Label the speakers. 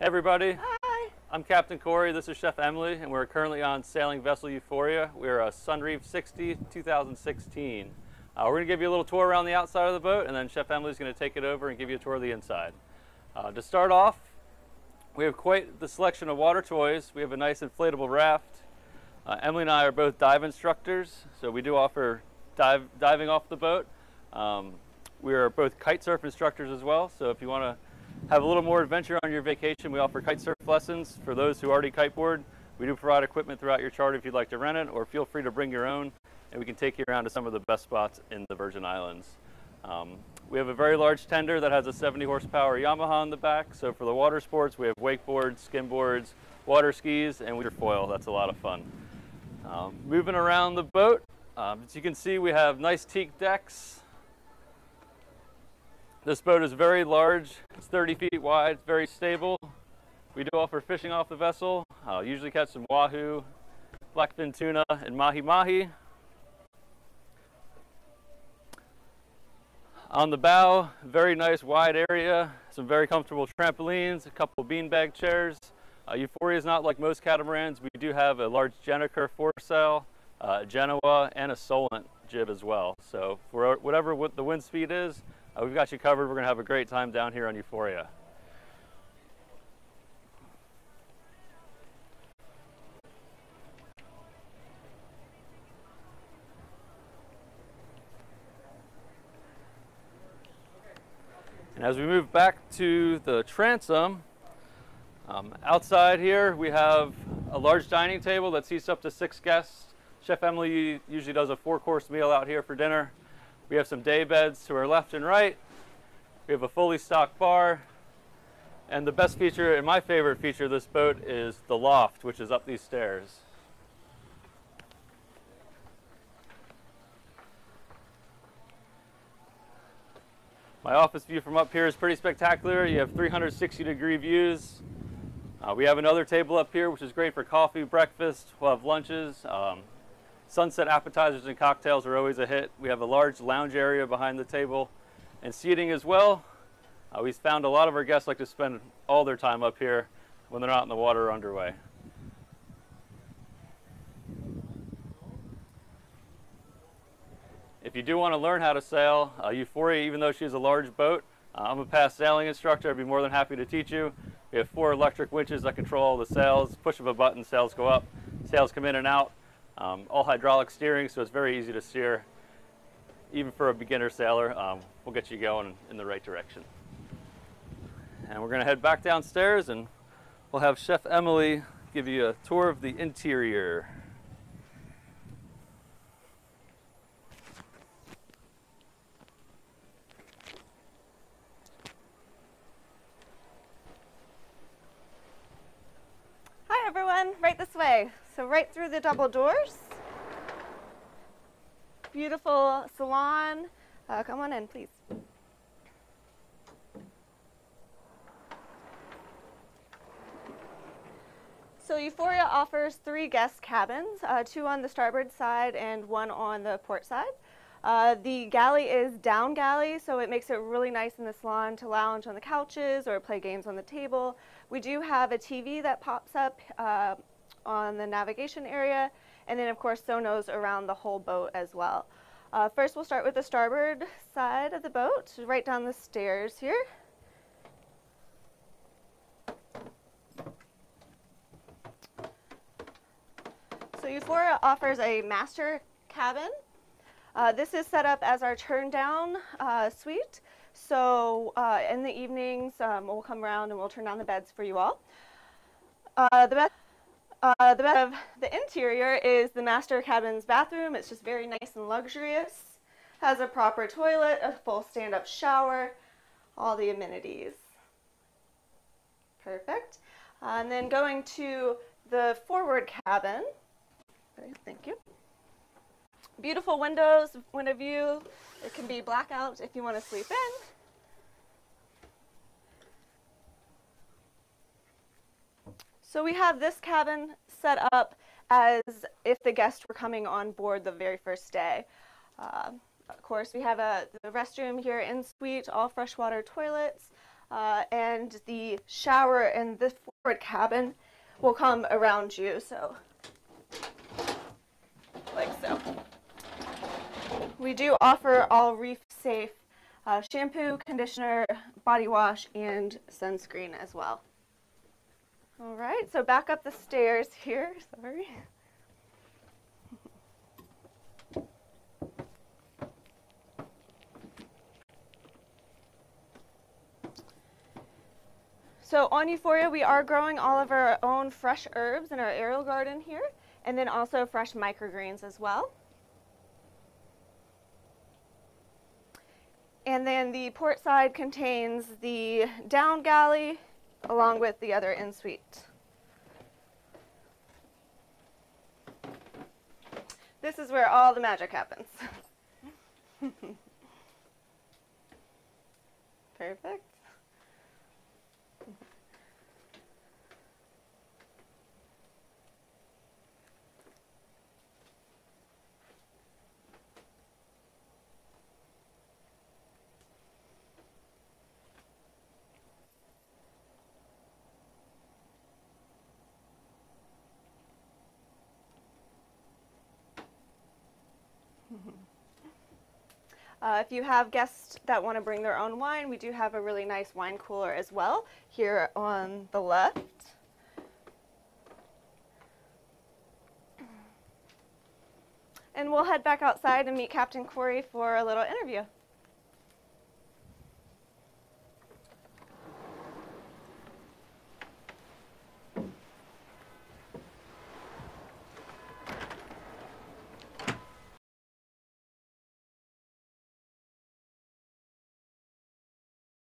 Speaker 1: Hey everybody,
Speaker 2: Hi.
Speaker 1: I'm Captain Corey, this is Chef Emily, and we're currently on sailing vessel Euphoria. We're a Sunreef 60 2016. Uh, we're going to give you a little tour around the outside of the boat, and then Chef Emily's going to take it over and give you a tour of the inside. Uh, to start off, we have quite the selection of water toys. We have a nice inflatable raft. Uh, Emily and I are both dive instructors, so we do offer dive, diving off the boat. Um, we are both kite surf instructors as well, so if you want to have a little more adventure on your vacation, we offer kite surf lessons for those who already kiteboard. We do provide equipment throughout your charter if you'd like to rent it, or feel free to bring your own, and we can take you around to some of the best spots in the Virgin Islands. Um, we have a very large tender that has a 70 horsepower Yamaha on the back. So for the water sports, we have wakeboards, skimboards, water skis, and eFoil. That's a lot of fun. Um, moving around the boat, um, as you can see, we have nice teak decks this boat is very large. It's 30 feet wide. It's very stable. We do offer fishing off the vessel. Uh, usually catch some wahoo, blackfin tuna, and mahi-mahi. On the bow, very nice wide area, some very comfortable trampolines, a couple beanbag chairs. Uh, Euphoria is not like most catamarans. We do have a large Gennaker foresail, uh, Genoa, and a Solent jib as well. So for whatever the wind speed is, uh, we've got you covered. We're going to have a great time down here on Euphoria. And as we move back to the transom, um, outside here we have a large dining table that seats up to six guests. Chef Emily usually does a four-course meal out here for dinner. We have some day beds to our left and right. We have a fully stocked bar. And the best feature, and my favorite feature of this boat is the loft, which is up these stairs. My office view from up here is pretty spectacular. You have 360 degree views. Uh, we have another table up here, which is great for coffee, breakfast. We'll have lunches. Um, Sunset appetizers and cocktails are always a hit. We have a large lounge area behind the table and seating as well. Uh, we found a lot of our guests like to spend all their time up here when they're not in the water or underway. If you do want to learn how to sail, uh, Euphoria, even though she's a large boat, uh, I'm a past sailing instructor. I'd be more than happy to teach you. We have four electric winches that control all the sails. Push of a button, sails go up, sails come in and out. Um, all hydraulic steering, so it's very easy to steer. Even for a beginner sailor, um, we'll get you going in the right direction. And we're going to head back downstairs and we'll have Chef Emily give you a tour of the interior.
Speaker 2: Right this way. So right through the double doors. Beautiful salon. Uh, come on in, please. So Euphoria offers three guest cabins, uh, two on the starboard side and one on the port side. Uh, the galley is down galley, so it makes it really nice in the salon to lounge on the couches or play games on the table. We do have a TV that pops up uh, on the navigation area, and then of course Sonos around the whole boat as well. Uh, first we'll start with the starboard side of the boat, right down the stairs here. So Euphoria offers a master cabin. Uh, this is set up as our turn down uh, suite. So uh, in the evenings, um, we'll come around and we'll turn down the beds for you all. Uh, the bed uh, the best of the interior is the master cabin's bathroom. It's just very nice and luxurious. Has a proper toilet, a full stand-up shower, all the amenities. Perfect. Uh, and then going to the forward cabin. Thank you. Beautiful windows, window view. It can be blackout if you want to sleep in. So we have this cabin set up as if the guests were coming on board the very first day. Uh, of course, we have a the restroom here in suite, all freshwater toilets. uh, and the shower in the forward cabin will come around you, so like so. We do offer all reef safe uh, shampoo, conditioner, body wash, and sunscreen as well. All right, so back up the stairs here, sorry. So on Euphoria, we are growing all of our own fresh herbs in our AeroGarden here, and then also fresh microgreens as well. And then the port side contains the down galley along with the other in-suite. This is where all the magic happens. Perfect. Uh, if you have guests that want to bring their own wine, we do have a really nice wine cooler as well here on the left. And we'll head back outside and meet Captain Corey for a little interview.